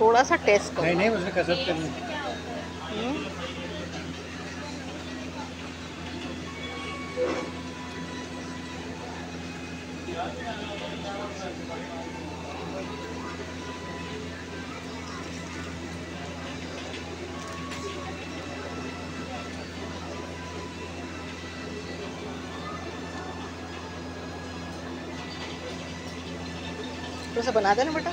थोड़ा सा टेस्ट करो नहीं नहीं उसने कसरत करनी। थोड़ा सा बना देना बेटा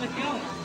是这样。